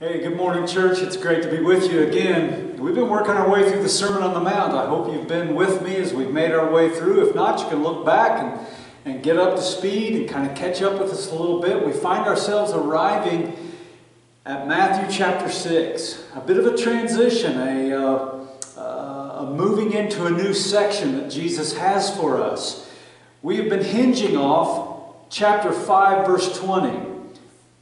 Hey, good morning, church. It's great to be with you again. We've been working our way through the Sermon on the Mount. I hope you've been with me as we've made our way through. If not, you can look back and, and get up to speed and kind of catch up with us a little bit. We find ourselves arriving at Matthew chapter 6. A bit of a transition, a, uh, uh, a moving into a new section that Jesus has for us. We have been hinging off chapter 5, verse 20.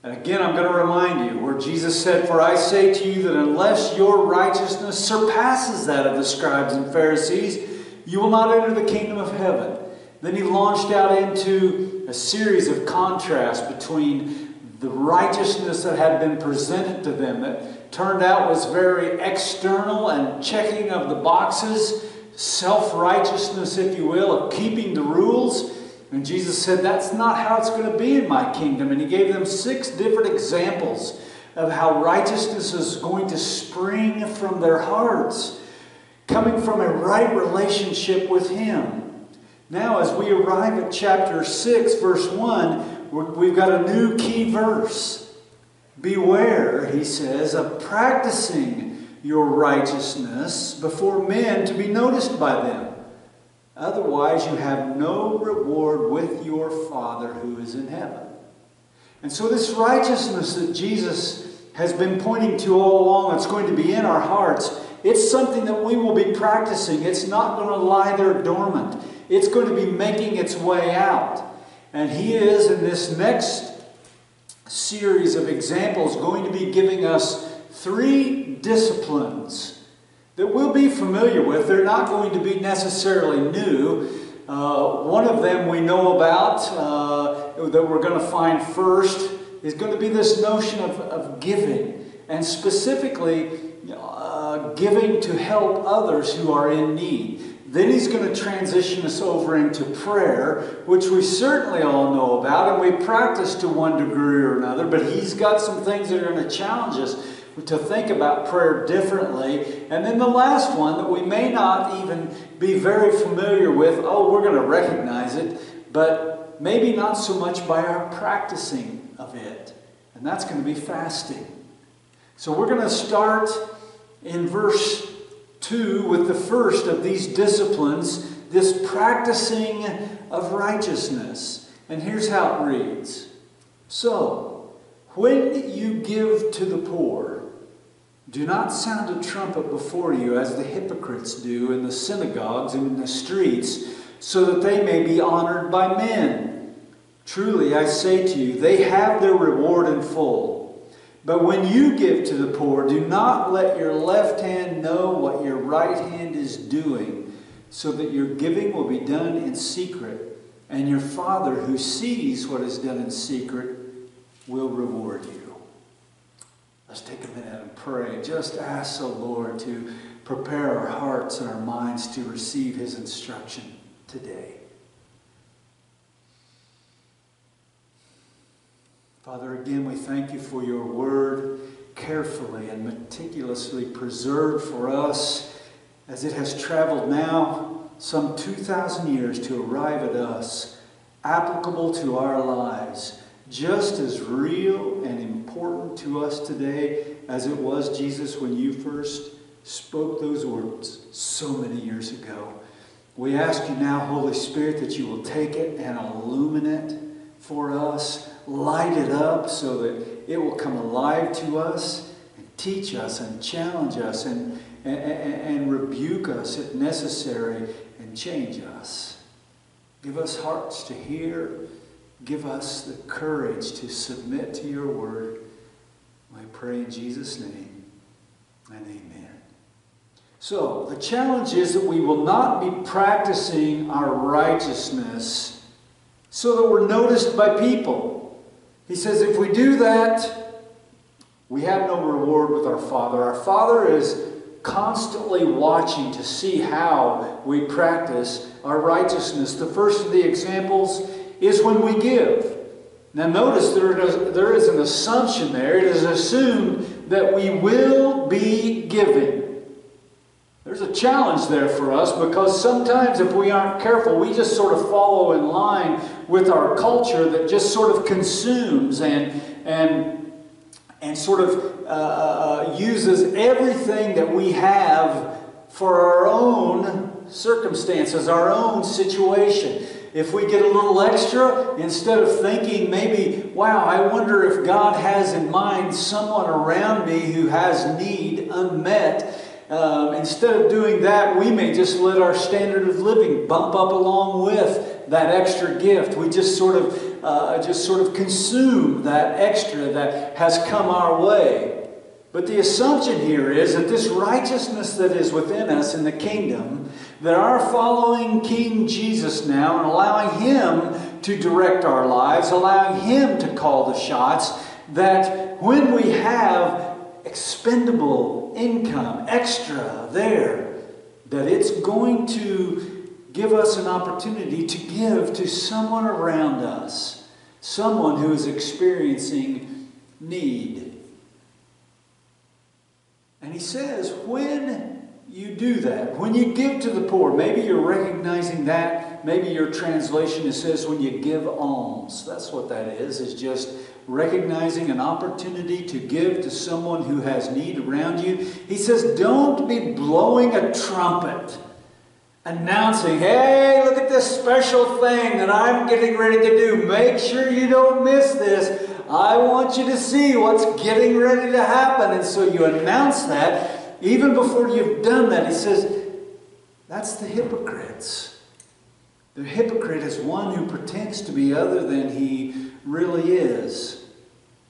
And again, I'm going to remind you where Jesus said, For I say to you that unless your righteousness surpasses that of the scribes and Pharisees, you will not enter the kingdom of heaven. Then he launched out into a series of contrasts between the righteousness that had been presented to them that turned out was very external and checking of the boxes, self righteousness, if you will, of keeping the rules and Jesus said, That's not how it's going to be in my kingdom. And he gave them six different examples of how righteousness is going to spring from their hearts, coming from a right relationship with Him. Now, as we arrive at chapter 6, verse 1, we've got a new key verse. Beware, he says, of practicing your righteousness before men to be noticed by them. Otherwise, you have no reward with your Father who is in heaven. And so, this righteousness that Jesus has been pointing to all along, it's going to be in our hearts, it's something that we will be practicing. It's not going to lie there dormant, it's going to be making its way out. And He is, in this next series of examples, going to be giving us three disciplines that we'll be familiar with. They're not going to be necessarily new. Uh, one of them we know about uh, that we're going to find first is going to be this notion of, of giving, and specifically uh, giving to help others who are in need. Then he's going to transition us over into prayer, which we certainly all know about and we practice to one degree or another, but he's got some things that are going to challenge us to think about prayer differently. And then the last one that we may not even be very familiar with, oh, we're going to recognize it, but maybe not so much by our practicing of it. And that's going to be fasting. So we're going to start in verse 2 with the first of these disciplines, this practicing of righteousness. And here's how it reads So, when you give to the poor, do not sound a trumpet before you as the hypocrites do in the synagogues and in the streets, so that they may be honored by men. Truly, I say to you, they have their reward in full. But when you give to the poor, do not let your left hand know what your right hand is doing, so that your giving will be done in secret, and your Father who sees what is done in secret will reward you. Let's take a minute and pray. Just ask the Lord to prepare our hearts and our minds to receive His instruction today. Father, again, we thank you for your word carefully and meticulously preserved for us as it has traveled now some 2,000 years to arrive at us, applicable to our lives just as real and important to us today as it was, Jesus, when you first spoke those words so many years ago. We ask you now, Holy Spirit, that you will take it and illuminate it for us, light it up so that it will come alive to us and teach us and challenge us and, and, and rebuke us if necessary and change us. Give us hearts to hear Give us the courage to submit to your word. I pray in Jesus' name and amen. So, the challenge is that we will not be practicing our righteousness so that we're noticed by people. He says if we do that, we have no reward with our Father. Our Father is constantly watching to see how we practice our righteousness. The first of the examples is when we give. Now, notice there is, there is an assumption there. It is assumed that we will be giving. There's a challenge there for us because sometimes, if we aren't careful, we just sort of follow in line with our culture that just sort of consumes and, and, and sort of uh, uh, uses everything that we have for our own circumstances, our own situation. If we get a little extra, instead of thinking maybe, wow, I wonder if God has in mind someone around me who has need unmet, um, instead of doing that, we may just let our standard of living bump up along with that extra gift. We just sort of, uh, just sort of consume that extra that has come our way. But the assumption here is that this righteousness that is within us in the kingdom, that our following King Jesus now and allowing Him to direct our lives, allowing Him to call the shots, that when we have expendable income, extra there, that it's going to give us an opportunity to give to someone around us, someone who is experiencing need. And he says, when you do that, when you give to the poor, maybe you're recognizing that, maybe your translation it says when you give alms. That's what that is, is just recognizing an opportunity to give to someone who has need around you. He says, don't be blowing a trumpet announcing, hey, look at this special thing that I'm getting ready to do. Make sure you don't miss this. I want you to see what's getting ready to happen. And so you announce that. Even before you've done that, he says, that's the hypocrites. The hypocrite is one who pretends to be other than he really is.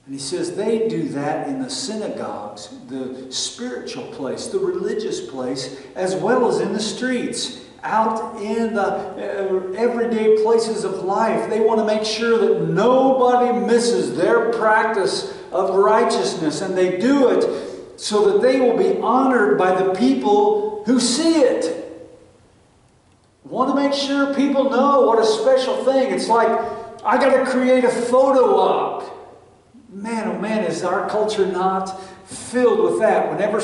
And he says they do that in the synagogues, the spiritual place, the religious place, as well as in the streets out in the uh, everyday places of life. They want to make sure that nobody misses their practice of righteousness, and they do it so that they will be honored by the people who see it. Want to make sure people know what a special thing. It's like, I got to create a photo op. Man, oh man, is our culture not filled with that? Whenever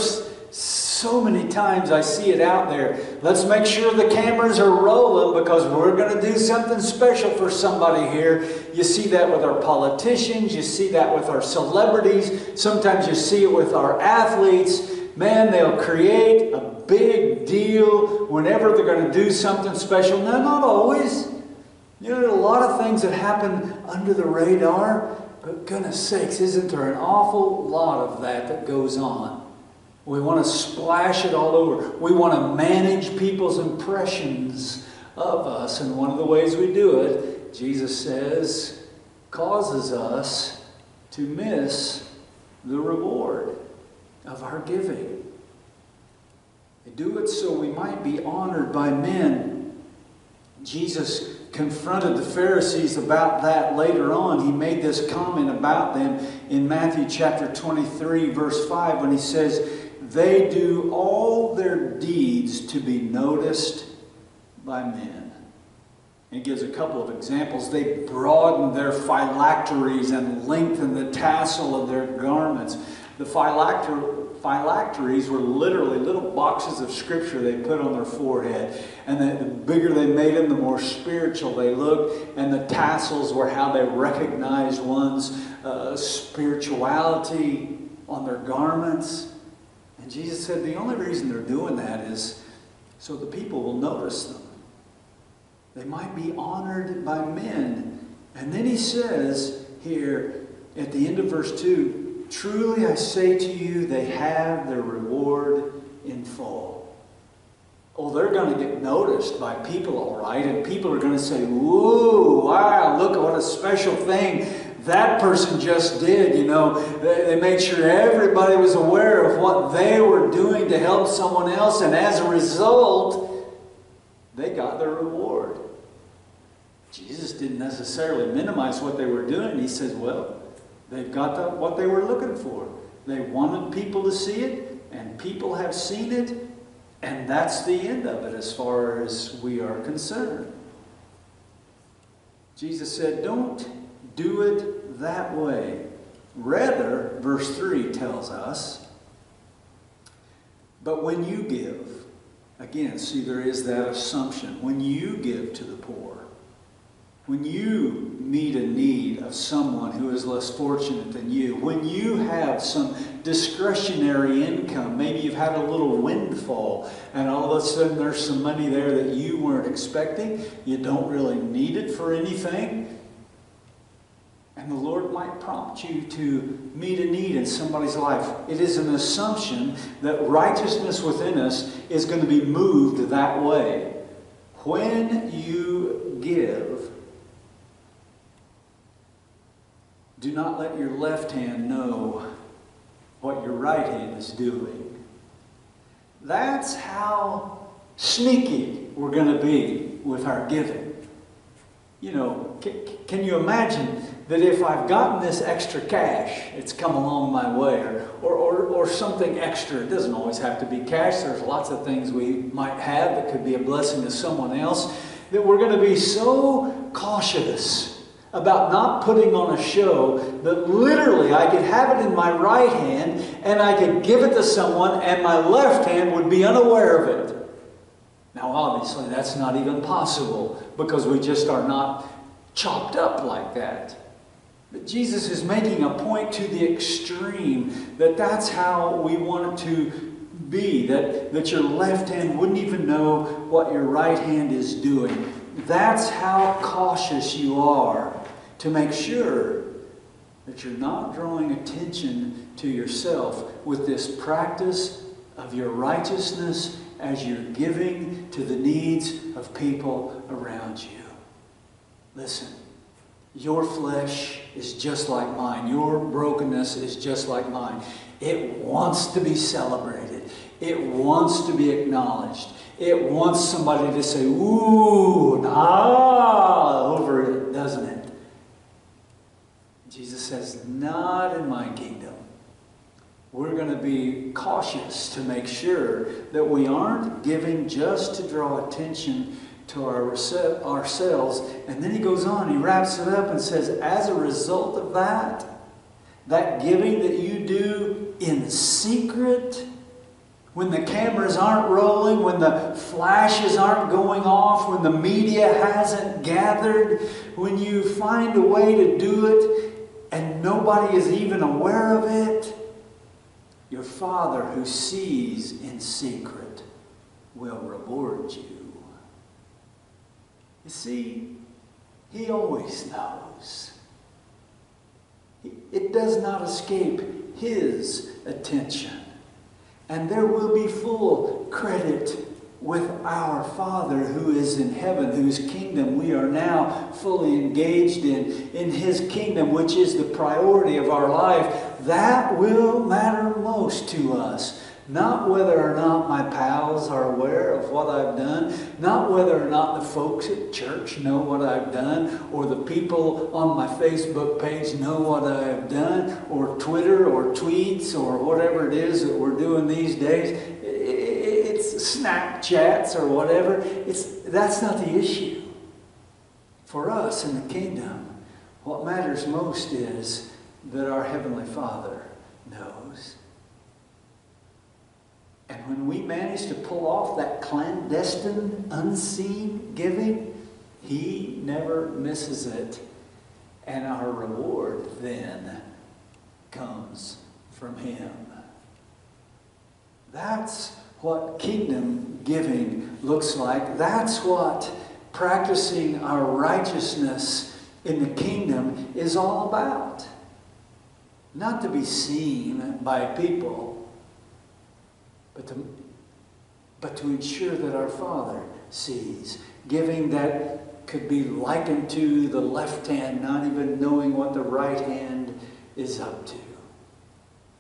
so many times I see it out there. Let's make sure the cameras are rolling because we're going to do something special for somebody here. You see that with our politicians, you see that with our celebrities, sometimes you see it with our athletes. Man, they'll create a big deal whenever they're going to do something special. Now, not always. You know, there are a lot of things that happen under the radar, but goodness sakes, isn't there an awful lot of that that goes on? We want to splash it all over. We want to manage people's impressions of us. And one of the ways we do it, Jesus says, causes us to miss the reward of our giving. They do it so we might be honored by men. Jesus confronted the Pharisees about that later on. He made this comment about them in Matthew chapter 23, verse 5, when he says, they do all their deeds to be noticed by men. He gives a couple of examples. They broaden their phylacteries and lengthen the tassel of their garments. The phylacter, phylacteries were literally little boxes of scripture they put on their forehead. And the, the bigger they made them, the more spiritual they looked. And the tassels were how they recognized one's uh, spirituality on their garments. Jesus said the only reason they're doing that is so the people will notice them. They might be honored by men. And then he says here at the end of verse 2 Truly I say to you, they have their reward in full. Oh, they're going to get noticed by people, all right, and people are going to say, Whoa, wow, look what a special thing that person just did. You know, they, they made sure everybody was aware of what they were doing to help someone else, and as a result, they got their reward. Jesus didn't necessarily minimize what they were doing. He says, well, they've got the, what they were looking for. They wanted people to see it, and people have seen it, and that's the end of it as far as we are concerned. Jesus said, don't do it that way. Rather, verse 3 tells us, but when you give, again, see, there is that assumption. When you give to the poor, when you meet a need of someone who is less fortunate than you, when you have some discretionary income, maybe you've had a little windfall and all of a sudden there's some money there that you weren't expecting, you don't really need it for anything. And the Lord might prompt you to meet a need in somebody's life. It is an assumption that righteousness within us is going to be moved that way. When you give, do not let your left hand know what your right hand is doing. That's how sneaky we're going to be with our giving. You know, can you imagine that if I've gotten this extra cash, it's come along my way, or, or, or, something extra, it doesn't always have to be cash, there's lots of things we might have that could be a blessing to someone else, that we're going to be so cautious about not putting on a show that literally I could have it in my right hand and I could give it to someone and my left hand would be unaware of it. Now, obviously, that's not even possible because we just are not chopped up like that. But Jesus is making a point to the extreme that that's how we want it to be, that, that your left hand wouldn't even know what your right hand is doing. That's how cautious you are to make sure that you're not drawing attention to yourself with this practice of your righteousness as you're giving to the needs of people around you. Listen, your flesh is just like mine. Your brokenness is just like mine. It wants to be celebrated. It wants to be acknowledged. It wants somebody to say, ooh, ah, over it, doesn't it? Jesus says, not in my kingdom. We're going to be cautious to make sure that we aren't giving just to draw attention to our, ourselves. And then he goes on, he wraps it up and says, as a result of that, that giving that you do in secret, when the cameras aren't rolling, when the flashes aren't going off, when the media hasn't gathered, when you find a way to do it and nobody is even aware of it, your Father who sees in secret will reward you. You see, He always knows. It does not escape His attention. And there will be full credit with our Father who is in heaven, whose kingdom we are now fully engaged in, in His kingdom, which is the priority of our life. That will matter most to us. Not whether or not my pals are aware of what I've done, not whether or not the folks at church know what I've done, or the people on my Facebook page know what I've done, or Twitter or tweets or whatever it is that we're doing these days. It's Snapchats or whatever. It's, that's not the issue. For us in the kingdom, what matters most is that our Heavenly Father knows and when we manage to pull off that clandestine, unseen giving, He never misses it. And our reward then comes from Him. That's what kingdom giving looks like. That's what practicing our righteousness in the kingdom is all about. Not to be seen by people, but to, but to ensure that our Father sees. Giving that could be likened to the left hand not even knowing what the right hand is up to.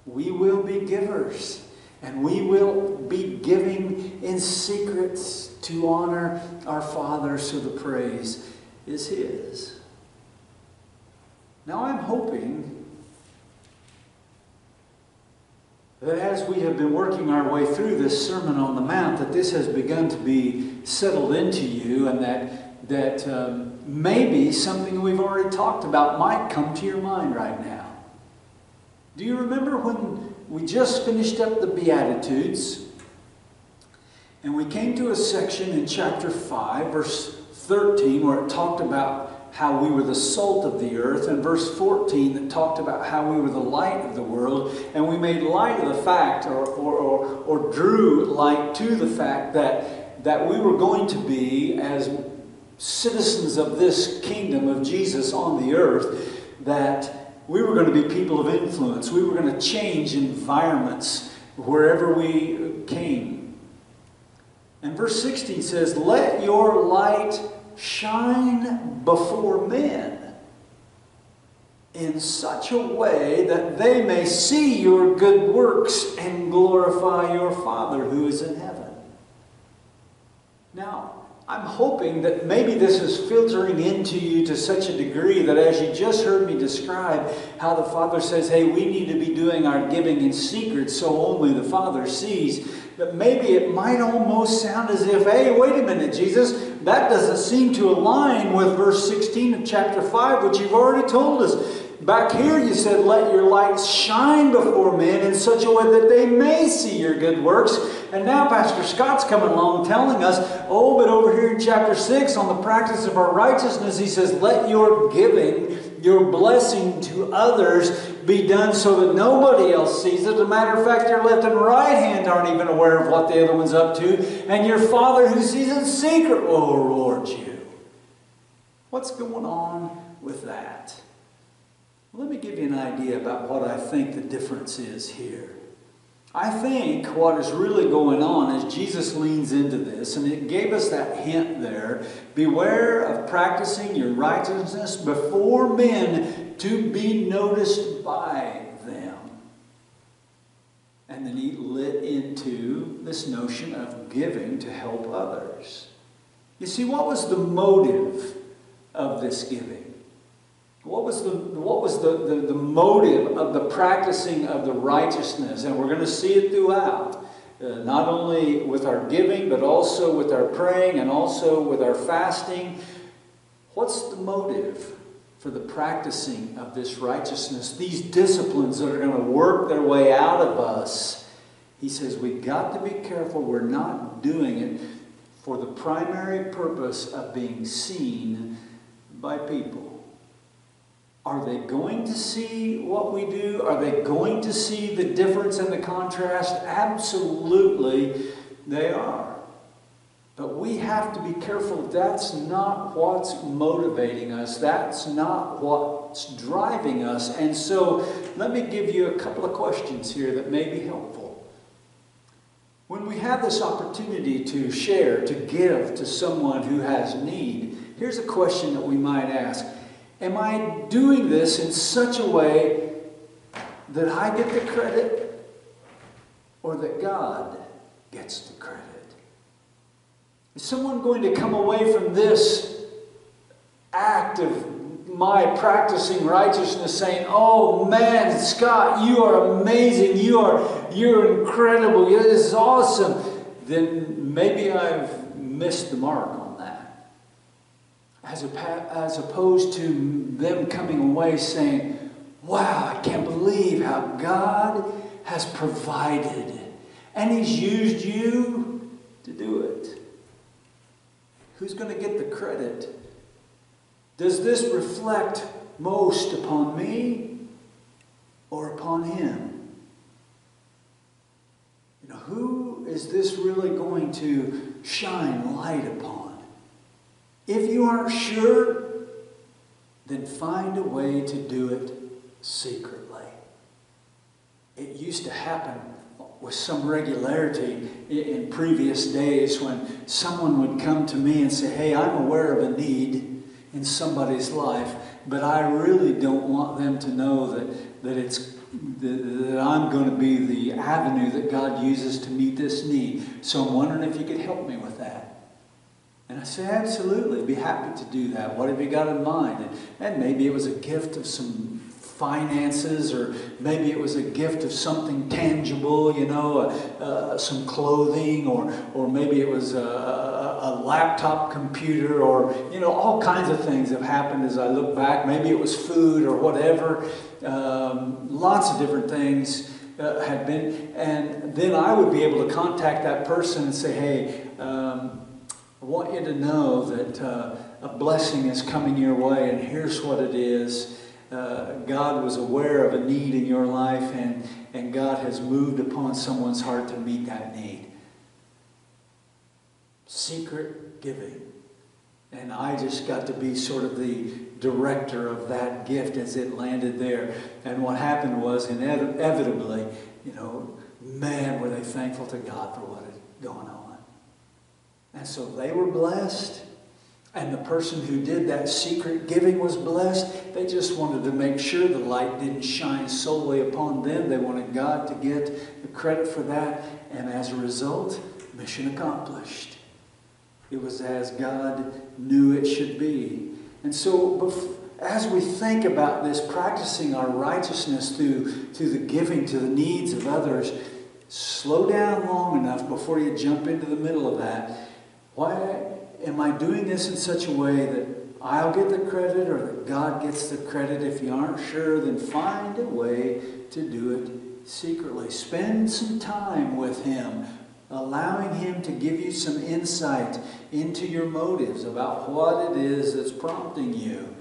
We will be givers, and we will be giving in secrets to honor our Father so the praise is His. Now I'm hoping that as we have been working our way through this Sermon on the Mount, that this has begun to be settled into you and that, that um, maybe something we've already talked about might come to your mind right now. Do you remember when we just finished up the Beatitudes and we came to a section in chapter 5, verse 13, where it talked about how we were the salt of the earth, and verse 14 that talked about how we were the light of the world, and we made light of the fact, or, or, or, or drew light to the fact that, that we were going to be, as citizens of this kingdom of Jesus on the earth, that we were going to be people of influence. We were going to change environments wherever we came. And verse 16 says, Let your light shine before men in such a way that they may see your good works and glorify your Father who is in heaven. Now, I'm hoping that maybe this is filtering into you to such a degree that as you just heard me describe how the Father says, hey, we need to be doing our giving in secret so only the Father sees, that maybe it might almost sound as if, hey, wait a minute, Jesus, that doesn't seem to align with verse 16 of chapter 5, which you've already told us. Back here, you said, Let your light shine before men in such a way that they may see your good works. And now, Pastor Scott's coming along telling us, oh, but over here in chapter 6, on the practice of our righteousness, he says, Let your giving, your blessing to others be done so that nobody else sees it. As a matter of fact, your left and right hand aren't even aware of what the other one's up to. And your Father who sees in secret will reward you. What's going on with that? Let me give you an idea about what I think the difference is here. I think what is really going on is Jesus leans into this, and it gave us that hint there. Beware of practicing your righteousness before men to be noticed by them. And then he lit into this notion of giving to help others. You see, what was the motive of this giving? What was the, what was the, the, the motive of the practicing of the righteousness? And we're going to see it throughout. Uh, not only with our giving, but also with our praying and also with our fasting. What's the motive for the practicing of this righteousness? These disciplines that are going to work their way out of us. He says we've got to be careful we're not doing it for the primary purpose of being seen by people. Are they going to see what we do? Are they going to see the difference and the contrast? Absolutely, they are. But we have to be careful. That's not what's motivating us. That's not what's driving us. And so, let me give you a couple of questions here that may be helpful. When we have this opportunity to share, to give to someone who has need, here's a question that we might ask Am I doing this in such a way that I get the credit or that God gets the credit? Is someone going to come away from this act of my practicing righteousness saying, Oh man, Scott, you are amazing, you are you're incredible, this is awesome, then maybe I've missed the mark as, a, as opposed to them coming away saying, Wow, I can't believe how God has provided. And He's used you to do it. Who's going to get the credit? Does this reflect most upon me or upon Him? You know, who is this really going to shine light upon? If you aren't sure, then find a way to do it secretly. It used to happen with some regularity in previous days when someone would come to me and say, Hey, I'm aware of a need in somebody's life, but I really don't want them to know that, that it's that I'm going to be the avenue that God uses to meet this need. So I'm wondering if you could help me with that. And I said, absolutely, be happy to do that. What have you got in mind? And, and maybe it was a gift of some finances, or maybe it was a gift of something tangible, you know, uh, uh, some clothing, or, or maybe it was a, a, a, laptop computer, or, you know, all kinds of things have happened as I look back. Maybe it was food or whatever. Um, lots of different things uh, had been. And then I would be able to contact that person and say, hey, um, I want you to know that uh, a blessing is coming your way, and here's what it is. Uh, God was aware of a need in your life, and, and God has moved upon someone's heart to meet that need. Secret giving. And I just got to be sort of the director of that gift as it landed there. And what happened was, inevitably, you know, man, were they thankful to God for what had gone on. And so they were blessed. And the person who did that secret giving was blessed. They just wanted to make sure the light didn't shine solely upon them. They wanted God to get the credit for that. And as a result, mission accomplished. It was as God knew it should be. And so, as we think about this, practicing our righteousness through, through the giving to the needs of others, slow down long enough before you jump into the middle of that. Why am I doing this in such a way that I'll get the credit or that God gets the credit? If you aren't sure, then find a way to do it secretly. Spend some time with Him, allowing Him to give you some insight into your motives about what it is that's prompting you.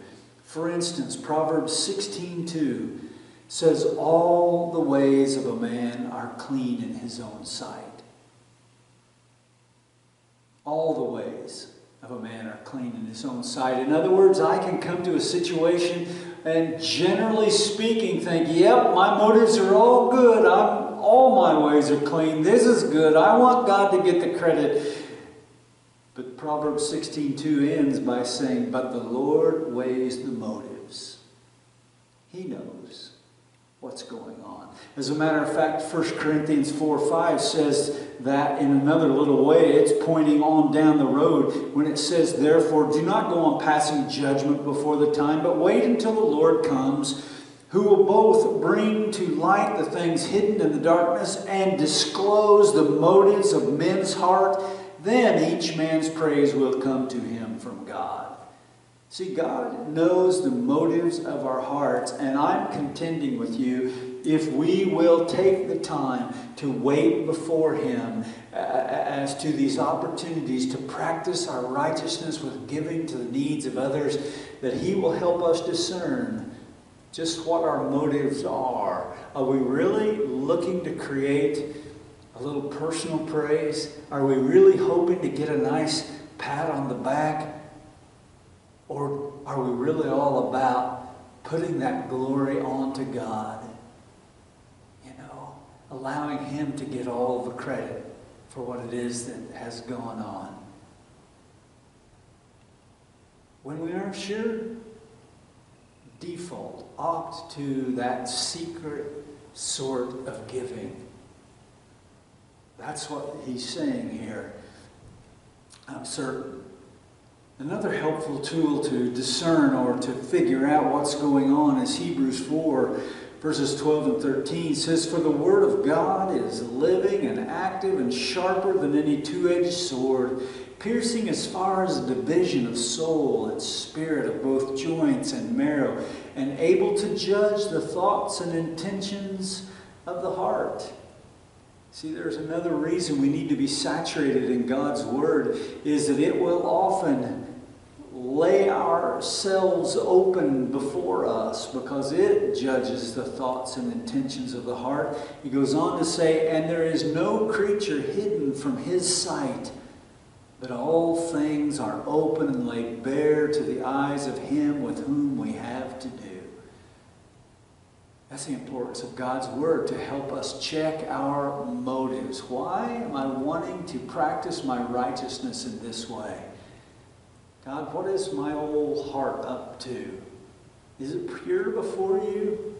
For instance, Proverbs 16:2 says, All the ways of a man are clean in his own sight. All the ways of a man are clean in his own sight. In other words, I can come to a situation and generally speaking think, yep, my motives are all good. I'm, all my ways are clean. This is good. I want God to get the credit. But Proverbs 16:2 ends by saying, But the Lord weighs the motives. He knows what's going on. As a matter of fact, 1 Corinthians 4 5 says that in another little way. It's pointing on down the road when it says, Therefore, do not go on passing judgment before the time, but wait until the Lord comes, who will both bring to light the things hidden in the darkness and disclose the motives of men's heart. Then each man's praise will come to him from God. See, God knows the motives of our hearts, and I'm contending with you if we will take the time to wait before Him uh, uh, as to these opportunities to practice our righteousness with giving to the needs of others, that He will help us discern just what our motives are. Are we really looking to create a little personal praise? Are we really hoping to get a nice pat on the back? Or are we really all about putting that glory onto God? You know, allowing Him to get all the credit for what it is that has gone on. When we aren't sure, default, opt to that secret sort of giving. That's what he's saying here. I'm certain. Another helpful tool to discern or to figure out what's going on is Hebrews 4, verses 12 and 13 says, For the word of God is living and active and sharper than any two edged sword, piercing as far as the division of soul and spirit of both joints and marrow, and able to judge the thoughts and intentions of the heart. See, there's another reason we need to be saturated in God's Word is that it will often lay ourselves open before us because it judges the thoughts and intentions of the heart. He goes on to say, And there is no creature hidden from his sight, but all things are open and laid bare to the eyes of him with whom we have to do. That's the importance of God's Word to help us check our motives. Why am I wanting to practice my righteousness in this way? God, what is my whole heart up to? Is it pure before you?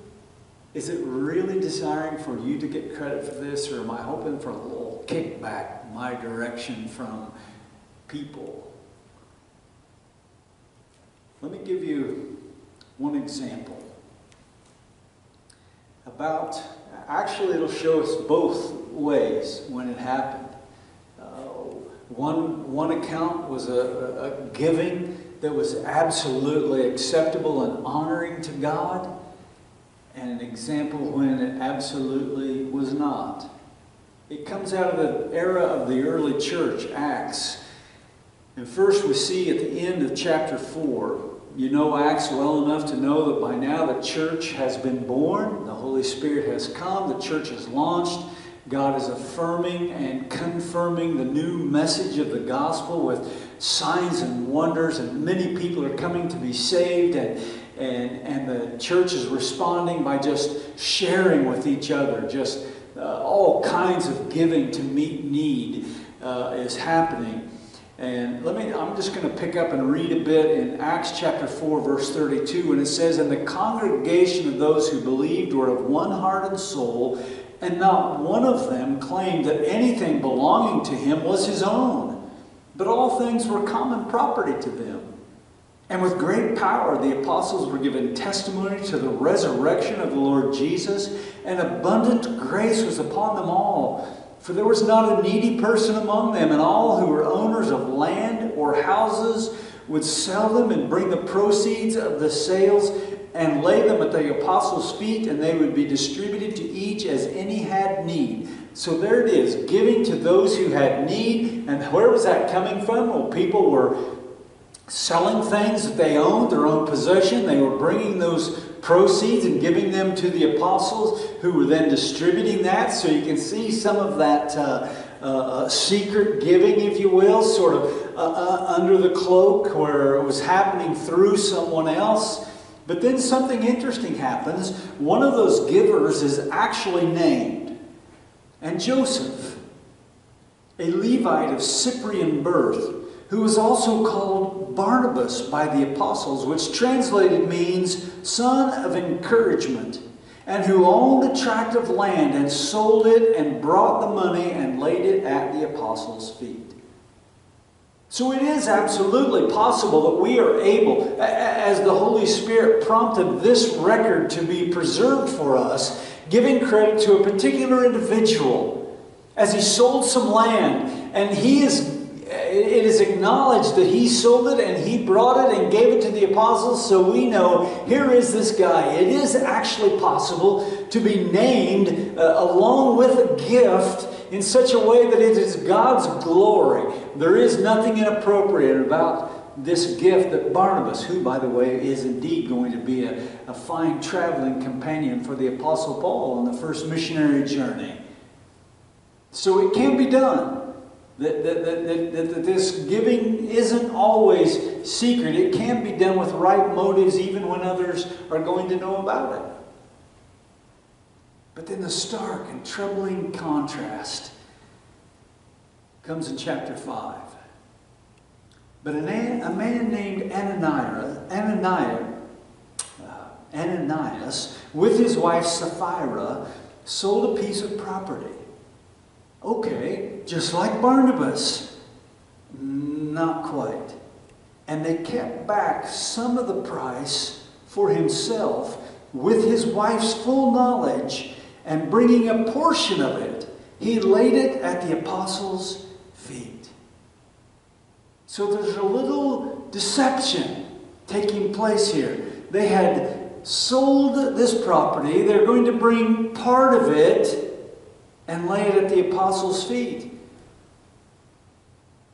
Is it really desiring for you to get credit for this, or am I hoping for a little kickback my direction from people? Let me give you one example about, actually, it'll show us both ways when it happened. Uh, one, one account was a, a giving that was absolutely acceptable and honoring to God, and an example when it absolutely was not. It comes out of the era of the early church, Acts. And first, we see at the end of chapter 4, you know Acts well enough to know that by now the church has been born, the Holy Spirit has come, the church is launched. God is affirming and confirming the new message of the gospel with signs and wonders, and many people are coming to be saved, and, and, and the church is responding by just sharing with each other, just uh, all kinds of giving to meet need uh, is happening. And let me, I'm just going to pick up and read a bit in Acts chapter 4, verse 32. And it says, And the congregation of those who believed were of one heart and soul, and not one of them claimed that anything belonging to him was his own, but all things were common property to them. And with great power, the apostles were given testimony to the resurrection of the Lord Jesus, and abundant grace was upon them all. For there was not a needy person among them, and all who were owners of land or houses would sell them and bring the proceeds of the sales and lay them at the apostles' feet, and they would be distributed to each as any had need. So there it is, giving to those who had need. And where was that coming from? Well, people were selling things that they owned, their own possession. They were bringing those proceeds and giving them to the apostles who were then distributing that. So you can see some of that uh, uh, uh secret giving, if you will, sort of uh, uh, under the cloak where it was happening through someone else. But then something interesting happens. One of those givers is actually named. And Joseph, a Levite of Cyprian birth, who was also called Barnabas by the apostles, which translated means son of encouragement, and who owned a tract of land and sold it and brought the money and laid it at the apostles' feet. So it is absolutely possible that we are able, as the Holy Spirit prompted this record to be preserved for us, giving credit to a particular individual as he sold some land and he is it is acknowledged that he sold it and he brought it and gave it to the apostles, so we know here is this guy. It is actually possible to be named uh, along with a gift in such a way that it is God's glory. There is nothing inappropriate about this gift that Barnabas, who, by the way, is indeed going to be a, a fine traveling companion for the Apostle Paul on the first missionary journey. So it can be done. That, that, that, that, that this giving isn't always secret. It can be done with right motives even when others are going to know about it. But then the stark and troubling contrast comes in chapter 5. But a man, a man named Ananias, Ananias, uh, Ananias, with his wife Sapphira, sold a piece of property. Okay, just like Barnabas. Not quite. And they kept back some of the price for himself with his wife's full knowledge, and bringing a portion of it, he laid it at the apostles' feet. So there's a little deception taking place here. They had sold this property, they're going to bring part of it and lay it at the apostles' feet.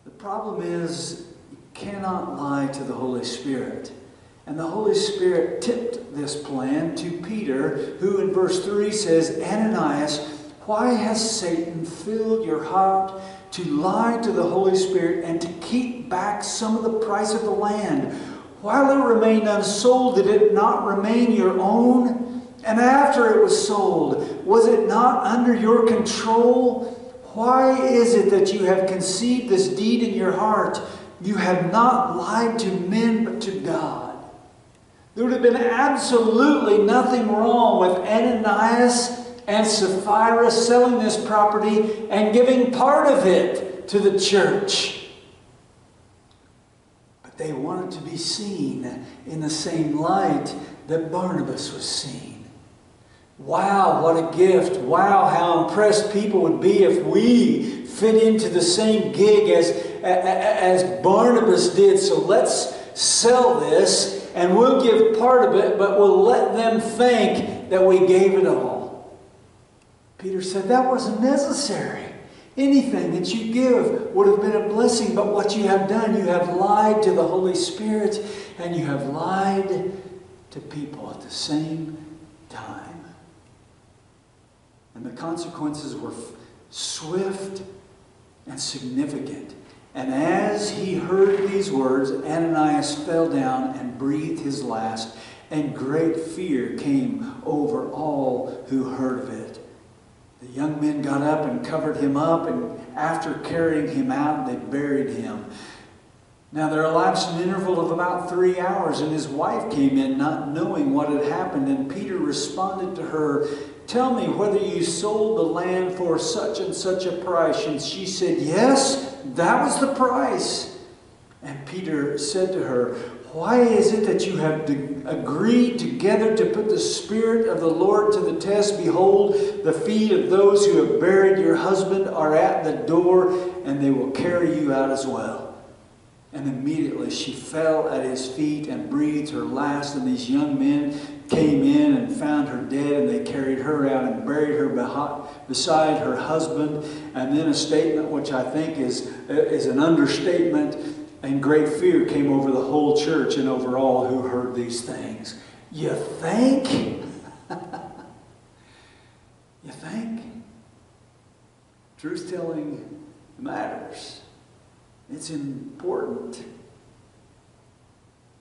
The problem is, you cannot lie to the Holy Spirit. And the Holy Spirit tipped this plan to Peter, who in verse 3 says, Ananias, why has Satan filled your heart to lie to the Holy Spirit and to keep back some of the price of the land? While it remained unsold, did it not remain your own? And after it was sold, was it not under your control? Why is it that you have conceived this deed in your heart? You have not lied to men but to God. There would have been absolutely nothing wrong with Ananias and Sapphira selling this property and giving part of it to the church. But they wanted to be seen in the same light that Barnabas was seen. Wow, what a gift. Wow, how impressed people would be if we fit into the same gig as, as Barnabas did. So let's sell this and we'll give part of it, but we'll let them think that we gave it all. Peter said that wasn't necessary. Anything that you give would have been a blessing, but what you have done, you have lied to the Holy Spirit and you have lied to people at the same time. And the consequences were swift and significant. And as he heard these words, Ananias fell down and breathed his last, and great fear came over all who heard of it. The young men got up and covered him up, and after carrying him out, they buried him. Now there elapsed an interval of about three hours, and his wife came in, not knowing what had happened. And Peter responded to her, Tell me whether you sold the land for such and such a price. And she said, Yes, that was the price. And Peter said to her, Why is it that you have agreed together to put the Spirit of the Lord to the test? Behold, the feet of those who have buried your husband are at the door, and they will carry you out as well. And immediately she fell at his feet and breathed her last. And these young men came in and found her dead, and they carried her out and buried her beside her husband. And then a statement, which I think is, is an understatement, and great fear came over the whole church and over all who heard these things. You think? you think? Truth telling matters. It's important.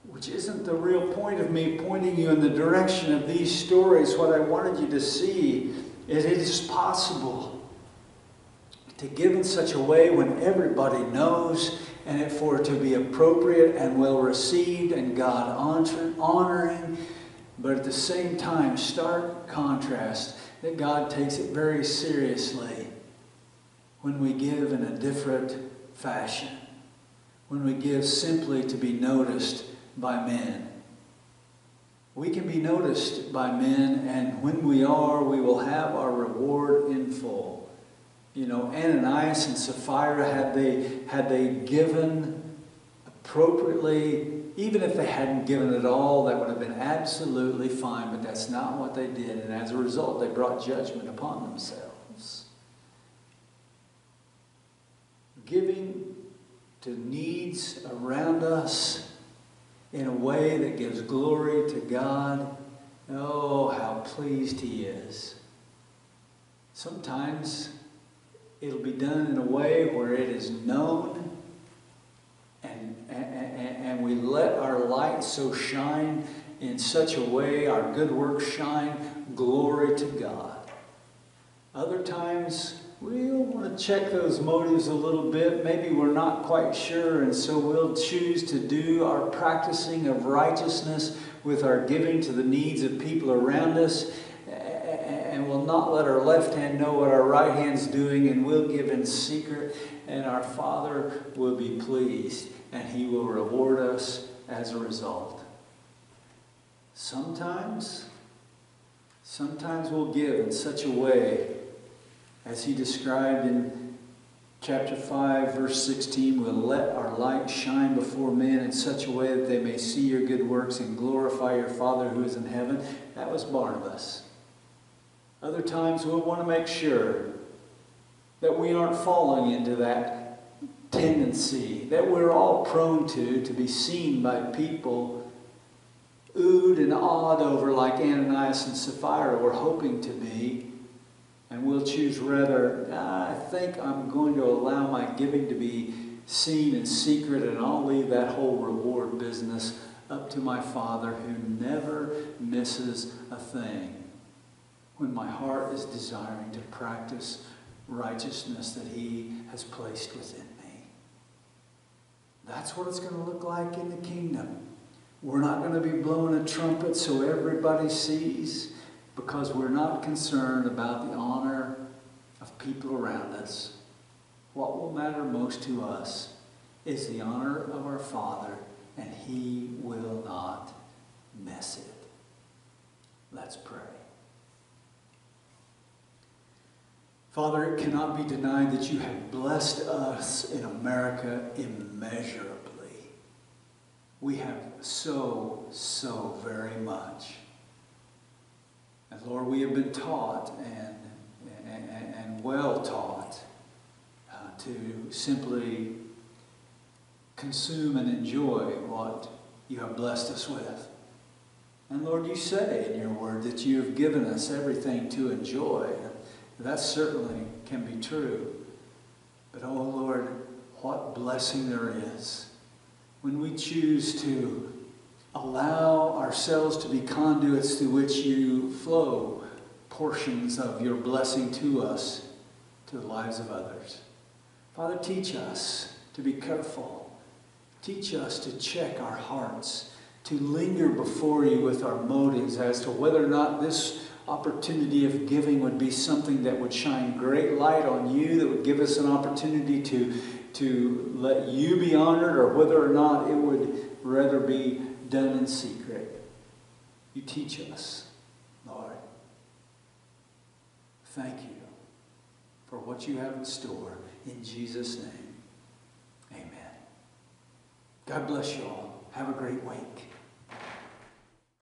Which isn't the real point of me pointing you in the direction of these stories. What I wanted you to see is it is possible to give in such a way when everybody knows and it for it to be appropriate and well received and God honoring, but at the same time, stark contrast that God takes it very seriously when we give in a different fashion when we give simply to be noticed by men. We can be noticed by men, and when we are, we will have our reward in full. You know, Ananias and Sapphira, had they, had they given appropriately, even if they hadn't given at all, that would have been absolutely fine, but that's not what they did. And as a result, they brought judgment upon themselves. Giving to needs around us in a way that gives glory to God. Oh, how pleased He is. Sometimes it'll be done in a way where it is known and, and, and we let our light so shine in such a way, our good works shine, glory to God. Other times, we'll want to check those motives a little bit. Maybe we're not quite sure, and so we'll choose to do our practicing of righteousness with our giving to the needs of people around us. And we'll not let our left hand know what our right hand's doing, and we'll give in secret, and our Father will be pleased, and He will reward us as a result. Sometimes, sometimes we'll give in such a way as he described in chapter 5, verse 16, will let our light shine before men in such a way that they may see your good works and glorify your Father who is in heaven. That was Barnabas. Other times we'll want to make sure that we aren't falling into that tendency that we're all prone to, to be seen by people oohed and awed over like Ananias and Sapphira were hoping to be and we'll choose rather, uh, I think I'm going to allow my giving to be seen in secret, and I'll leave that whole reward business up to my Father who never misses a thing when my heart is desiring to practice righteousness that He has placed within me. That's what it's going to look like in the kingdom. We're not going to be blowing a trumpet so everybody sees because we're not concerned about the honor of people around us. What will matter most to us is the honor of our Father, and He will not mess it. Let's pray. Father, it cannot be denied that you have blessed us in America immeasurably. We have so, so very much. And Lord, we have been taught and, and, and well taught uh, to simply consume and enjoy what you have blessed us with. And Lord, you say in your word that you have given us everything to enjoy. That certainly can be true. But oh Lord, what blessing there is when we choose to allow ourselves to be conduits through which you flow portions of your blessing to us, to the lives of others. Father, teach us to be careful. Teach us to check our hearts, to linger before you with our motives as to whether or not this opportunity of giving would be something that would shine great light on you, that would give us an opportunity to, to let you be honored, or whether or not it would rather be done in secret. You teach us, Lord. Thank you for what you have in store. In Jesus' name, amen. God bless you all. Have a great week.